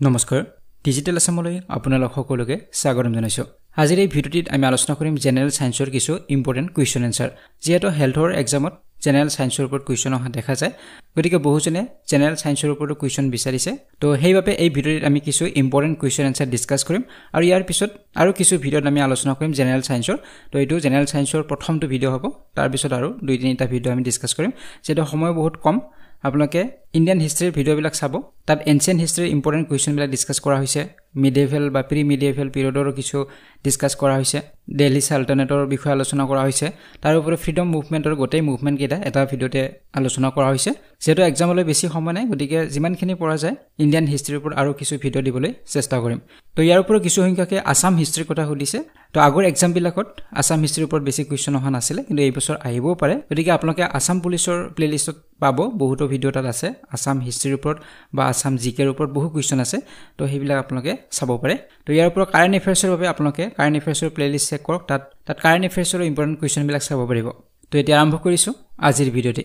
নমস্কাৰ ডিজিটেল আছামলৈ আপোনালোক সকলোকে স্বাগতম জনাইছোঁ। আজিৰ এই ভিডিঅ'টিত আমি আলোচনা কৰিম জেনেৰেল ছায়েন্সৰ কিছু ইম্পৰ্টেণ্ট কুৱেশ্যন এনচাৰ যিহেতু হেল্থৰ এক্সামত জেনেৰেল ছায়েন্সৰ ওপৰত কুৱেশ্যন অহা দেখা যায় গতিকে বহুজনে জেনেৰেল ছায়েন্সৰ ওপৰতো কুৱেশ্যন বিচাৰিছে। তো সেইবাবে এই ভিডিঅ'টিত আমি কিছু ইম্পৰ্টেণ্ট কুৱেশ্যন এনচাৰ ডিছকাছ কৰিম আৰু ইয়াৰ পিছত আৰু কিছু ভিডিঅ'ত আমি আলোচনা কৰিম জেনেৰেল ছায়েন্সৰ তো এইটো জেনেৰেল ছায়েন্সৰ প্ৰথমটো ভিডিঅ' হ'ব তাৰপিছত আৰু দুই তিনিটা ভিডিঅ' আমি ডিছকাছ কৰিম যিহেতু সময় বহুত কম। আপোনালোকে ইণ্ডিয়ান হিষ্ট্ৰীৰ ভিডিঅ'বিলাক চাব। তাত এনচিয়েণ্ট হিষ্ট্ৰীৰ ইম্পৰ্টেণ্ট কুৱেশ্যনবিলাক ডিছকাছ কৰা হৈছে। মিডিয়েভেল বা প্ৰি মিডিয়েভেল পিৰিয়ডৰো কিছু ডিছকাছ কৰা হৈছে। দেলহি চাল্টানেটৰ বিষয়ে আলোচনা কৰা হৈছে। তাৰোপৰি ফ্ৰীডম মুভমেণ্টৰ গোটেই মুভমেণ্টকেইটা এটা ভিডিঅ'তে আলোচনা কৰা হৈছে। যিহেতু এক্সামলৈ বেছি সময় নাই গতিকে যিমানখিনি পৰা যায় ইণ্ডিয়ান হিষ্ট্ৰীৰ ওপৰত আৰু কিছু ভিডিঅ' দিবলৈ চেষ্টা কৰিম। তো ইয়াৰ ওপৰত কিছু সংখ্যকে আছাম হিষ্ট্ৰীৰ কথা সুধিছে। তো আগৰ এক্সামবিলাকত আছাম হিষ্ট্ৰীৰ ওপৰত বেছি কুৱেশ্যন অহা নাছিলে কিন্তু এই বছৰ আহিবও পাৰে। গতিকে আপোনালোকে আছাম পুলিচৰ প্লে'লিষ্টত পাব বহুতো ভিডিঅ' তাত আছে। আছাম হিষ্ট্ৰীৰ ওপৰত বা আছাম জি কেৰ ওপৰত বহু কুৱেশ্যন আছে তো সেইবিলাক আপোনালোকে চাব পাৰে। তো ইয়াৰ ওপৰত কাৰেণ্ট এফেয়াৰ্ছৰ বাবে আপোনালোকে কাৰেণ্ট এফেয়াৰ্ছৰ প্লে'লিষ্ট চেক কৰক তাত তাত কাৰেণ্ট এফেয়াৰ্ছৰ ইম্পৰ্টেণ্ট কুৱেশ্যনবিলাক চাব পাৰিব। তো এতিয়া আৰম্ভ কৰিছোঁ আজিৰ ভিডিঅ'টি।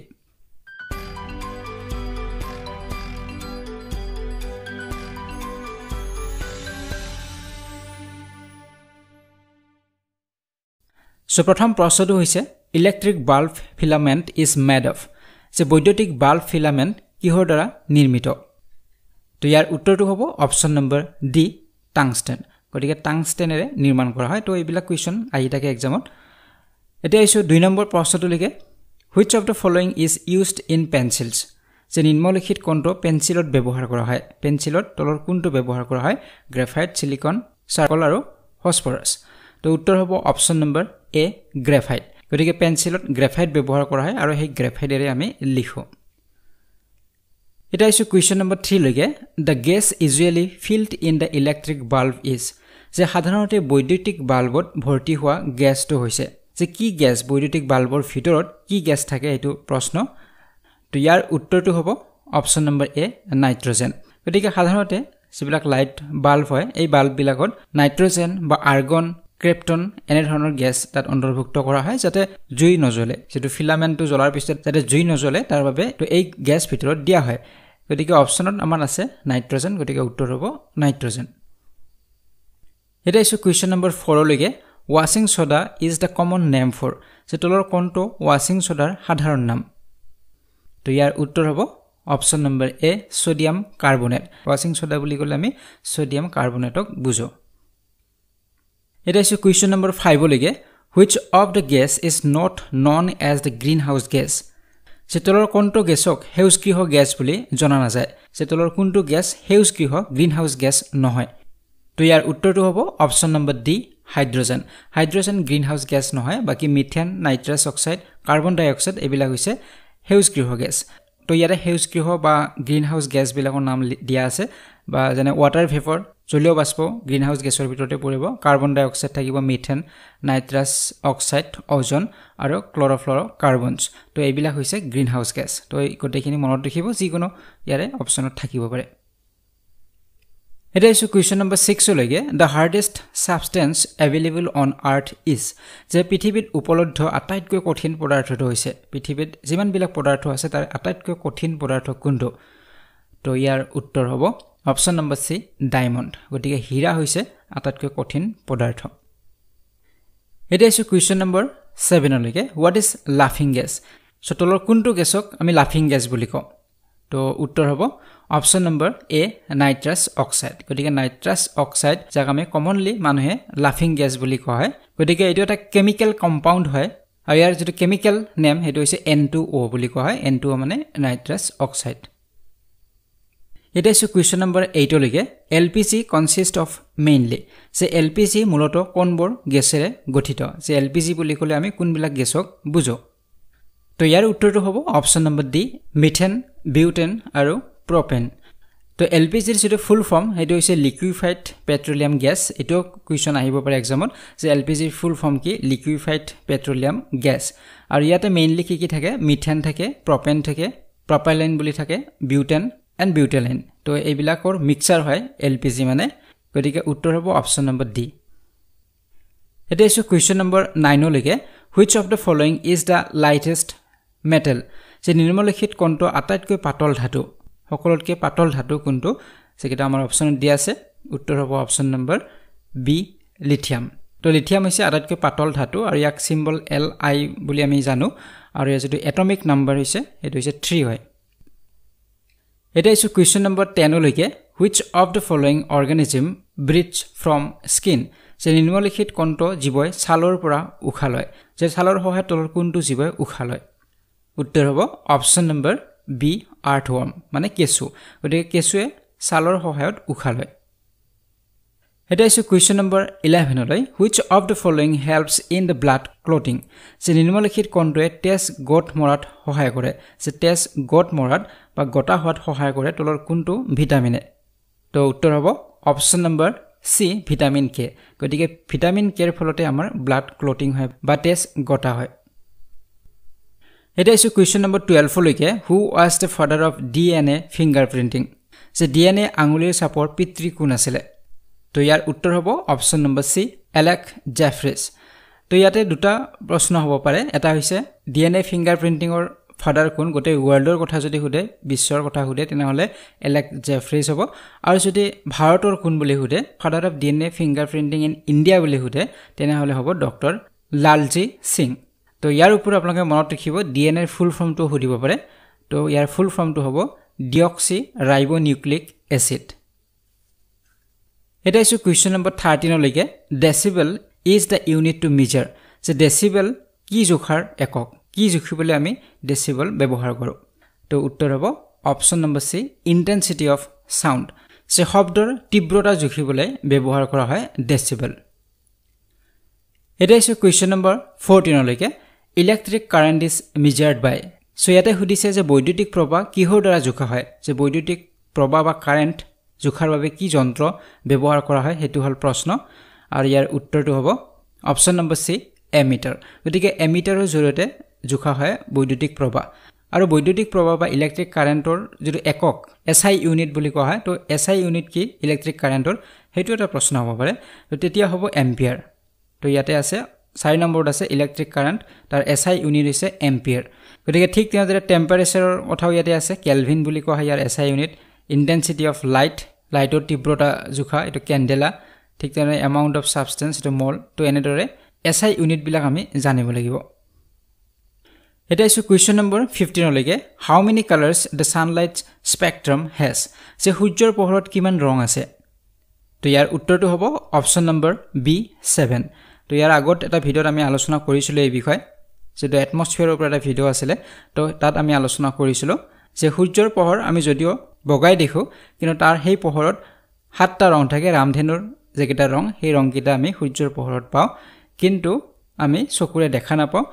চ' প্ৰথম প্ৰশ্নটো হৈছে electric bulb filament is made of যে বৈদ্যুতিক বাল্ব ফিলামেণ্ট কিহৰ দ্বাৰা নিৰ্মিত? তো ইয়াৰ উত্তৰটো হ'ব অপশ্যন নম্বৰ ডি টাংষ্টেন গতিকে টাংষ্টেনেৰে নিৰ্মাণ কৰা হয়। তো এইবিলাক কুৱেশ্যন আহি থাকে এক্সামত এতিয়া আহিছোঁ দুই number প্ৰশ্নটোলৈকে। Which of the following is used in pencils যে নিম্নলিখিত কোনটো পেঞ্চিলত ব্যৱহাৰ কৰা হয়? পেঞ্চিলত তলৰ কোনটো ব্যৱহাৰ কৰা হয়? গ্ৰেফাইট চিলিকন চাৰ্কল আৰু ফচফৰাছ তো উত্তৰ হ'ব অপশ্যন নম্বৰ এ গ্ৰেফাইট গতিকে পেঞ্চিলত গ্ৰেফাইট ব্যৱহাৰ কৰা হয় আৰু সেই গ্ৰেফাইটেৰে আমি লিখোঁ। এতিয়া আহিছোঁ question number থ্ৰীলৈকে the gas usually filled in the electric bulb is যে সাধাৰণতে বৈদ্যুতিক বাল্বত ভৰ্তি হোৱা গেছটো হৈছে। যে কি গেছ বৈদ্যুতিক বাল্বৰ ভিতৰত কি গেছ থাকে সেইটো প্ৰশ্ন। তো ইয়াৰ উত্তৰটো হ'ব অপশ্যন নম্বৰ এ নাইট্ৰজেন গতিকে সাধাৰণতে যিবিলাক লাইট বাল্ব হয় এই বাল্ববিলাকত নাইট্ৰজেন বা আৰ্গন ক্ৰেপটন এনেধৰণৰ গেছ তাত অন্তৰ্ভুক্ত কৰা হয় যাতে জুই নজ্বলে। যিটো ফিলামেণ্টটো জ্বলাৰ পিছত যাতে জুই নজ্বলে তাৰ বাবে তো এই গেছ ভিতৰত দিয়া হয়। গতিকে অপশ্যনত আমাৰ আছে নাইট্ৰজেন গতিকে উত্তৰ হ'ব নাইট্ৰজেন। এতিয়া আহিছোঁ কুৱেশ্যন নম্বৰ ফ'ৰলৈকে। ৱাশ্বিং soda is the common name for যে তলৰ কোনটো ৱাশ্বিং ছ'ডাৰ সাধাৰণ নাম। তো ইয়াৰ উত্তৰ হ'ব option number A sodium carbonate. ৱাশ্বিং ছ'ডা বুলি ক'লে আমি ছ'ডিয়াম কাৰ্বনেটক বুজোঁ। এতিয়া আহিছোঁ question number ফাইভলৈকে which of the gas is not known as the greenhouse gas চেতলৰ কোনটো গেছক সেউজগৃহ গেছ বুলি জনা নাযায় চেতলৰ কোনটো গেছ সেউজগৃহ গ্ৰীণ হাউচ গেছ নহয় তো ইয়াৰ উত্তৰটো হ'ব option number D hydrogen hydrogen greenhouse gas নহয় বাকী methane nitrous oxide carbon dioxide এইবিলাক হৈছে সেউজগৃহ গেছ তো ইয়াতে সেউজগৃহ বা গ্ৰীণ হাউচ গেছবিলাকৰ নাম দিয়া আছে। বা যেনে ৱাটাৰ ভেপৰ জলীয় বাষ্প গ্ৰীণ হাউচ গেছৰ ভিতৰতে পৰিব। কাৰ্বন ডাই অক্সাইড থাকিব মিথেন নাইট্ৰাছ অক্সাইড অজন আৰু ক্লৰ'ফ্লৰ কাৰ্বনছ তো এইবিলাক হৈছে গ্ৰীণ হাউচ গেছ তো এই গোটেইখিনি মনত ৰাখিব যিকোনো ইয়াৰে অপশ্যনত থাকিব পাৰে। এতিয়া আহিছোঁ question number ছিক্সলৈকে the hardest substance available on earth is যে পৃথিৱীত উপলব্ধ আটাইতকৈ কঠিন পদাৰ্থটো হৈছে। পৃথিৱীত যিমানবিলাক পদাৰ্থ আছে তাৰ আটাইতকৈ কঠিন পদাৰ্থ কোনটো? তো ইয়াৰ উত্তৰ হ'ব অপশ্যন নম্বৰ চি ডায়মণ্ড গতিকে হীৰা হৈছে আটাইতকৈ কঠিন পদাৰ্থ। এতিয়া আহিছোঁ কুৱেশ্যন নম্বৰ ছেভেনলৈকে হোৱাট ইজ লাফিং গেছ চ' তলৰ কোনটো গেছক আমি লাফিং গেছ বুলি কওঁ? তো উত্তৰ হ'ব। Option number A nitrous oxide গতিকে নাইট্ৰাছ অক্সাইড যাক আমি কমনলি মানুহে লাফিং গেছ বুলি কোৱা হয়। গতিকে এইটো এটা কেমিকেল কম্পাউণ্ড হয় আৰু ইয়াৰ যিটো কেমিকেল নেম সেইটো হৈছে এন টু অ' বুলি কোৱা হয়। এন টু অ' মানে নাইট্ৰাছ অক্সাইড এতিয়া আহিছোঁ question number এইটলৈকে L P G consist of mainly যে এল পি জি মূলতঃ কোনবোৰ গেছেৰে গঠিত? যে এল পি জি বুলি ক'লে আমি কোনবিলাক গেছক বুজোঁ? তো ইয়াৰ উত্তৰটো হ'ব। Option number D methane butane আৰু প্ৰপেন। তো এল পি জিৰ যিটো ফুল ফৰ্ম সেইটো হৈছে লিকুইফাইড পেট্ৰলিয়াম গেছ এইটো কুৱেশ্যন আহিব পাৰে এক্সামত যে এল পি জিৰ ফুল ফৰ্ম কি? লিকুইফাইড পেট্ৰলিয়াম গেছ আৰু ইয়াতে মেইনলি কি কি থাকে? মিথেন থাকে প্ৰপেন থাকে প্ৰপাইলাইন বুলি থাকে বিউটেন এণ্ড বিউটেলাইন তো এইবিলাকৰ মিক্সাৰ হয় এল পি জি মানে। গতিকে উত্তৰ হ'ব অপশ্যন নম্বৰ ডি এতিয়া আহিছোঁ question number নাইনলৈকে which of the following is the lightest metal যে নিম্নলিখিত কোনটো আটাইতকৈ পাতল ধাতু সকলোতকৈ পাতল ধাতু কোনটো? যিকেইটা আমাৰ অপশ্যনত দিয়া আছে। উত্তৰ হ'ব অপশ্যন নম্বৰ বি লিথিয়াম তো লিথিয়াম হৈছে আটাইতকৈ পাতল ধাতু আৰু ইয়াক চিম্বল এল আই বুলি আমি জানো। আৰু ইয়াৰ যিটো এটমিক নাম্বাৰ হৈছে সেইটো হৈছে থ্ৰী হয়। এতিয়া আহিছোঁ কুৱেশ্যন নম্বৰ টেনলৈকে which of the following organism breathe from skin যে নিম্নলিখিত কণ্ঠ জীৱই ছালৰ পৰা উশাহ লয়। যে ছালৰ সহায়ত তলৰ কোনটো জীৱই উশাহ লয়? উত্তৰ হ'ব অপশ্যন নম্বৰ বি আৰ্থ ৱৰ্ম মানে কেঁচু। গতিকে কেঁচুৱে ছালৰ সহায়ত উশাহ লয়। এতিয়া আহিছোঁ question number ইলেভেনলৈ which of the following helps in the blood clotting যে নিম্নলিখিত কণ্ঠৱে তেজ গত মৰাত সহায় কৰে। যে তেজ গত মৰাত বা গতা হোৱাত সহায় কৰে তলৰ কোনটো? ভিটামিনে তো উত্তৰ হ'ব option number C vitamin K গতিকে ভিটামিন কেৰ ফলতে আমাৰ ব্লাড ক্লটিং হয় বা তেজ গতা হয়। এতিয়া আহিছোঁ question number টুৱেলভলৈকে who was the father of D N A fingerprinting যে ডি এন এ আঙুলিৰ চাপৰ পিতৃ কোন আছিলে? তো ইয়াৰ উত্তৰ হ'ব option number C Alec Jeffreys তো ইয়াতে দুটা প্ৰশ্ন হ'ব পাৰে। এটা হৈছে ডি এন এ ফিংগাৰ প্ৰিণ্টিঙৰ ফাদাৰ কোন? গোটেই ৱৰ্ল্ডৰ কথা যদি সোধে বিশ্বৰ কথা সোধে তেনেহ'লে এলেক জেফ্ৰিজ হ'ব। আৰু যদি ভাৰতৰ কোন বুলি সোধে father of D N A fingerprinting in India বুলি সোধে তেনেহ'লে হ'ব ডক্টৰ লালজী সিং। তো ইয়াৰ ওপৰত আপোনালোকে মনত ৰাখিব ডি এন এৰ ফুল ফৰ্মটো সুধিব পাৰে। তো ইয়াৰ ফুল ফৰ্মটো হ'ব ডিঅক্সি ৰাইব নিউক্লিক এচিড এতিয়া আহিছোঁ question number থাৰ্টিনলৈকে decibel is the unit to measure যে ডেচিবেল কি জোখাৰ একক? কি জুখিবলৈ আমি ডেচিবল ব্যৱহাৰ কৰোঁ? তো উত্তৰ হ'ব option number C intensity of sound যে শব্দৰ তীব্ৰতা জুখিবলৈ ব্যৱহাৰ কৰা হয় ডেচিবল এতিয়া আহিছোঁ question number ফ'ৰটিনলৈকে electric current is measured by. So' ইয়াতে সুধিছে যে বৈদ্যুতিক প্ৰবাহ কিহৰ দ্বাৰা জোখা হয়? যে বৈদ্যুতিক প্ৰবাহ বা কাৰেণ্ট জোখাৰ বাবে কি যন্ত্ৰ ব্যৱহাৰ কৰা হয়? সেইটো হ'ল প্ৰশ্ন। আৰু ইয়াৰ উত্তৰটো হ'ব অপশ্যন নম্বৰ চি এমিটাৰ। গতিকে এমিটাৰৰ জৰিয়তে জোখা হয় বৈদ্যুতিক প্ৰবাহ। আৰু বৈদ্যুতিক প্ৰবাহ বা ইলেক্ট্ৰিক কাৰেণ্টৰ যিটো একক এছ আই ইউনিট বুলি কোৱা হয় তো এছ আই ইউনিট কি? ইলেক্ট্ৰিক কাৰেণ্টৰ। সেইটো এটা প্ৰশ্ন হ'ব পাৰে। তো তেতিয়া হ'ব এম্পিয়াৰ। তো ইয়াতে আছে চাৰি নম্বৰত আছে ইলেক্ট্ৰিক কাৰেণ্ট তাৰ এছ আই ইউনিট হৈছে এম্পিয়াৰ গতিকে ঠিক তেনেদৰে টেম্পাৰেচাৰৰ কথাও ইয়াতে আছে কেলভিন বুলি কোৱা হয় ইয়াৰ S I unit intensity of light লাইটৰ তীব্ৰতা জোখা এইটো কেণ্ডেলা ঠিক তেনেদৰে এমাউণ্ট অফ ছাবষ্টেঞ্চ এইটো মল তো এনেদৰে এছ আই ইউনিটবিলাক আমি জানিব লাগিব। এতিয়া আহিছোঁ question number ফিফটিনলৈকে how many colours the sunlight spectrum has যে সূৰ্যৰ পোহৰত কিমান ৰং আছে? তো ইয়াৰ উত্তৰটো হ'ব অপশ্যন নম্বৰ বি ছেভেন তো ইয়াৰ আগত এটা ভিডিঅ'ত আমি আলোচনা কৰিছিলোঁ এই বিষয়ে যিটো এটমস্ফিয়াৰৰ ওপৰত এটা ভিডিঅ' আছিলে তো তাত আমি আলোচনা কৰিছিলোঁ যে সূৰ্যৰ পোহৰ আমি যদিও বগাই দেখোঁ কিন্তু তাৰ সেই পোহৰত সাতটা ৰং থাকে ৰামধেনুৰ যিকেইটা ৰং সেই ৰংকেইটা আমি সূৰ্যৰ পোহৰত পাওঁ। কিন্তু আমি চকুৰে দেখা নাপাওঁ।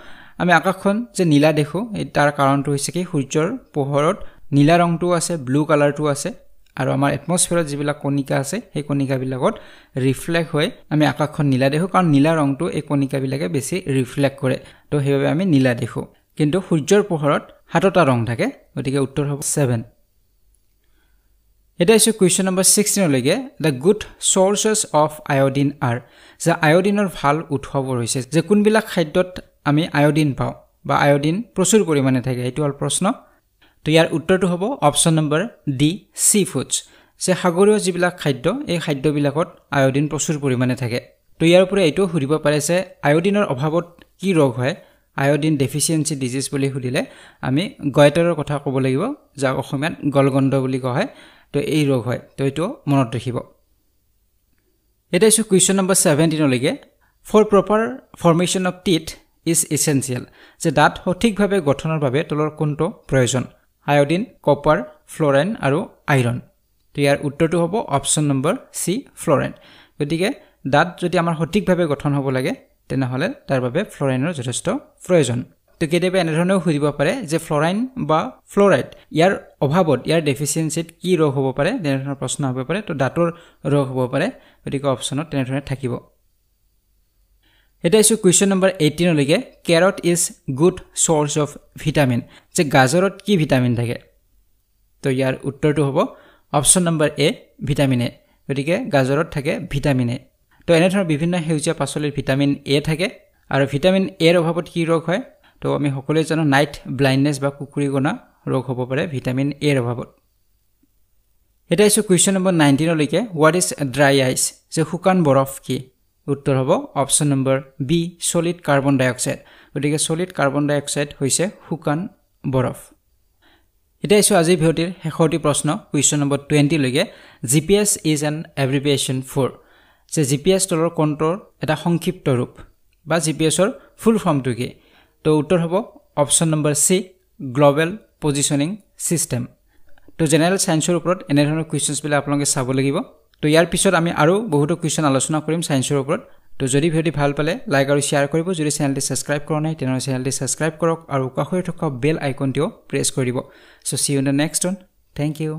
আমি আকাশখন যে নীলা দেখোঁ তাৰ কাৰণটো হৈছে কি সূৰ্যৰ পোহৰত নীলা ৰংটোও আছে ব্লু কালাৰটো আছে। আৰু আমাৰ এটমছফিয়াৰত যিবিলাক কণিকা আছে সেই কণিকাবিলাকত ৰিফ্লেক্ট হৈ আমি আকাশখন নীলা দেখোঁ কাৰণ নীলা ৰংটো এই কণিকাবিলাকে বেছি ৰিফ্লেক্ট কৰে। তো সেইবাবে আমি নীলা দেখোঁ। কিন্তু সূৰ্যৰ পোহৰত সাতটা ৰং থাকে গতিকে উত্তৰ হ'ব ছেভেন এতিয়া আহিছোঁ question number ছিক্সটিনলৈকে the good sources of iodine are যে আয়ডিনৰ ভাল উৎসবোৰ হৈছে যে কোনবিলাক খাদ্যত আমি আয়ডিন পাওঁ বা আয়ডিন প্ৰচুৰ পৰিমাণে থাকে সেইটো হ'ল প্ৰশ্ন। তো ইয়াৰ উত্তৰটো হ'ব option number D sea foods যে সাগৰীয় যিবিলাক খাদ্য এই খাদ্যবিলাকত আয়ডিন প্ৰচুৰ পৰিমাণে থাকে। তো ইয়াৰ পৰা এইটোও সুধিব পাৰে যে আয়ডিনৰ অভাৱত কি ৰোগ হয়? আয়ডিন ডেফিচিয়েঞ্চি ডিজিজ বুলি সুধিলে আমি গয়টাৰৰ কথা ক'ব লাগিব যাক অসমীয়াত গলগণ্ড বুলি কোৱা হয়। তো এই ৰোগ হয় তো এইটো মনত ৰাখিব। এতিয়া আছোঁ question number ছেভেণ্টিনলৈকে for proper formation of teeth is essential যে দাঁত সঠিকভাৱে গঠনৰ বাবে তলৰ কোনটো প্ৰয়োজন? আয়ডিন কপাৰ ফ্ল'ৰাইন আৰু আইৰণ। তো ইয়াৰ উত্তৰটো হ'ব অপশ্যন নম্বৰ চি ফ্ল'ৰাইন গতিকে দাঁত যদি আমাৰ সঠিকভাৱে গঠন হ'ব লাগে তেনেহ'লে তাৰ বাবে ফ্ল'ৰাইনৰ যথেষ্ট প্ৰয়োজন। তো কেতিয়াবা এনেধৰণেও সুধিব পাৰে যে ফ্ল'ৰাইন বা ফ্ল'ৰাইড ইয়াৰ অভাৱত ইয়াৰ ডেফিচিয়েঞ্চিত কি ৰোগ হ'ব পাৰে তেনেধৰণৰ প্ৰশ্ন হ'ব পাৰে। তো দাঁতৰ ৰোগ হ'ব পাৰে গতিকে অপশ্যনত তেনেধৰণে থাকিব। এতিয়া আহিছোঁ question number এইটিনলৈকে carrot is good source of vitamin যে গাজৰত কি ভিটামিন থাকে? তো ইয়াৰ উত্তৰটো হ'ব option number A vitamin A গতিকে গাজৰত থাকে ভিটামিন এ তো এনেধৰণৰ বিভিন্ন সেউজীয়া পাচলিৰ ভিটামিন এ থাকে আৰু ভিটামিন এৰ অভাৱত কি ৰোগ হয়? তো আমি সকলোৱে জানো নাইট ব্লাইণ্ডনেছ বা কুকুৰী কণা ৰোগ হ'ব পাৰে ভিটামিন এৰ অভাৱত। এতিয়া আহিছোঁ কুৱেশ্যন নম্বৰ নাইনটিনলৈকে হোৱাট ইজ ড্ৰাই আইচ যে শুকান বৰফ কি? উত্তৰ হ'ব। Option number B solid carbon dioxide গতিকে চলিড কাৰ্বন ডাই অক্সাইড হৈছে শুকান বৰফ। এতিয়া আহিছোঁ আজিৰ ভিডিঅ'টিৰ শেষৰটি প্ৰশ্ন question number টুৱেণ্টিলৈকে G P S is an abbreviation for যে জি পি এছ তলৰ কণ্ট্ৰল এটা সংক্ষিপ্ত ৰূপ। বা জি পি এছৰ ফুল ফৰ্মটো কি? তো উত্তৰ হ'ব option number C global positioning system তো জেনেৰেল ছায়েন্সৰ ওপৰত এনেধৰণৰ কুৱেশ্যনছবিলাক আপোনালোকে চাব লাগিব। তো ইয়াৰ পিছত আমি আৰু বহুতো কুৱেশ্যন আলোচনা কৰিম ছায়েন্সৰ ওপৰত। তো যদি ভিডিঅ'টি ভাল পালে লাইক আৰু শ্বেয়াৰ কৰিব। যদি চেনেলটি ছাবস্ক্ৰাইব কৰা নাই তেনেহ'লে চেনেলটি ছাবস্ক্ৰাইব কৰক আৰু কাষৰে থকা বেল আইকনটিও প্ৰেছ কৰি দিব। So' see you the next one thank you